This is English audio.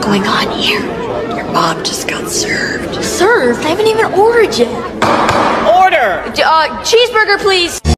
going on here? Your mom just got served. Served? I haven't even ordered yet. Order! Uh, cheeseburger, please.